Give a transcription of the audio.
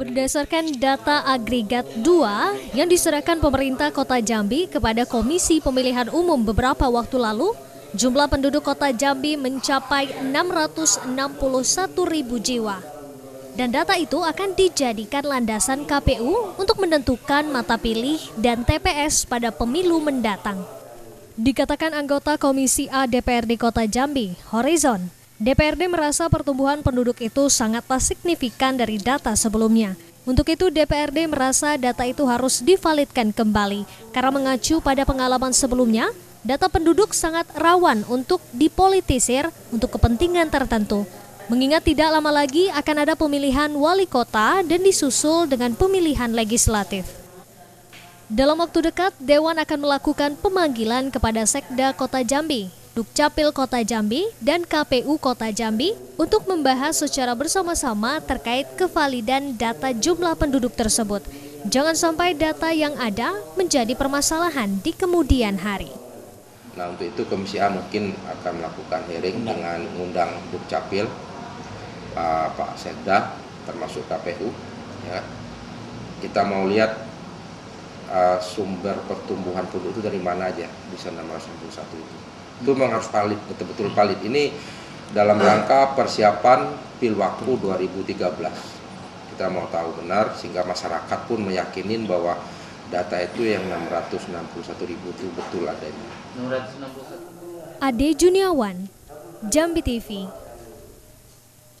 Berdasarkan data agregat 2 yang diserahkan pemerintah Kota Jambi kepada Komisi Pemilihan Umum beberapa waktu lalu, jumlah penduduk Kota Jambi mencapai 661 ribu jiwa. Dan data itu akan dijadikan landasan KPU untuk menentukan mata pilih dan TPS pada pemilu mendatang. Dikatakan anggota Komisi A DPRD Kota Jambi, Horizon, DPRD merasa pertumbuhan penduduk itu sangatlah signifikan dari data sebelumnya. Untuk itu DPRD merasa data itu harus divalidkan kembali karena mengacu pada pengalaman sebelumnya, data penduduk sangat rawan untuk dipolitisir untuk kepentingan tertentu. Mengingat tidak lama lagi akan ada pemilihan wali kota dan disusul dengan pemilihan legislatif. Dalam waktu dekat, Dewan akan melakukan pemanggilan kepada Sekda Kota Jambi Dukcapil Kota Jambi, dan KPU Kota Jambi untuk membahas secara bersama-sama terkait kevalidan data jumlah penduduk tersebut. Jangan sampai data yang ada menjadi permasalahan di kemudian hari. Nah untuk itu Komisi A mungkin akan melakukan hearing dengan undang Dukcapil, Pak, Pak Sekda, termasuk KPU. Ya. Kita mau lihat uh, sumber pertumbuhan penduduk itu dari mana aja bisa 661 itu itu memang harus valid betul-betul valid ini dalam rangka persiapan pilwaktu 2013 kita mau tahu benar sehingga masyarakat pun meyakinin bahwa data itu yang 661 ribu itu betul adanya. Ade Juniawan, Jambi TV.